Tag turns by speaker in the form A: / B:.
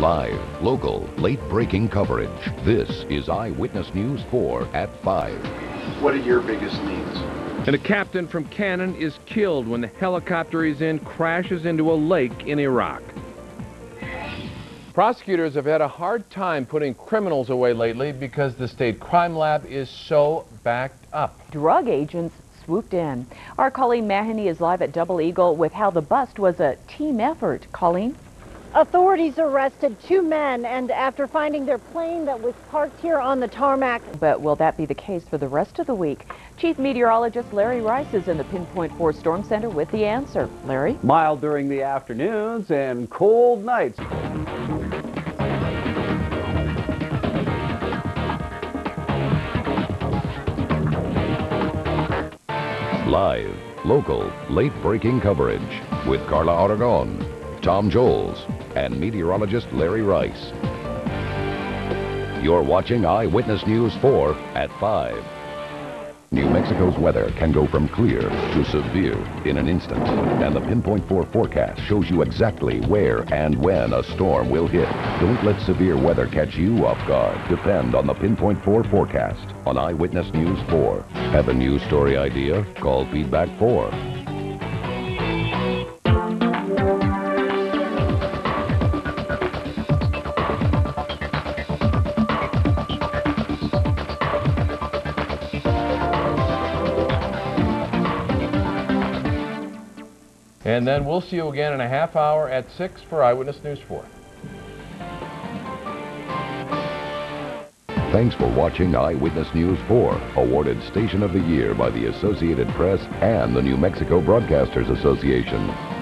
A: Live, local, late-breaking coverage. This is Eyewitness News 4 at 5.
B: What are your biggest needs?
C: And a captain from Cannon is killed when the helicopter he's in crashes into a lake in Iraq. Prosecutors have had a hard time putting criminals away lately because the state crime lab is so backed up.
D: Drug agents swooped in. Our Colleen Mahoney is live at Double Eagle with how the bust was a team effort. Colleen?
E: Authorities arrested two men and after finding their plane that was parked here on the tarmac.
D: But will that be the case for the rest of the week? Chief Meteorologist Larry Rice is in the Pinpoint 4 Storm Center with the answer. Larry?
F: Mild during the afternoons and cold nights.
A: Live, local, late-breaking coverage with Carla Aragon, Tom Joles, and meteorologist Larry Rice. You're watching Eyewitness News 4 at 5. New Mexico's weather can go from clear to severe in an instant, and the Pinpoint 4 forecast shows you exactly where and when a storm will hit. Don't let severe weather catch you off guard. Depend on the Pinpoint 4 forecast on Eyewitness News 4. Have a news story idea? Call Feedback 4.
C: And then we'll see you again in a half hour at 6 for Eyewitness News 4.
A: Thanks for watching Eyewitness News 4, awarded Station of the Year by the Associated Press and the New Mexico Broadcasters Association.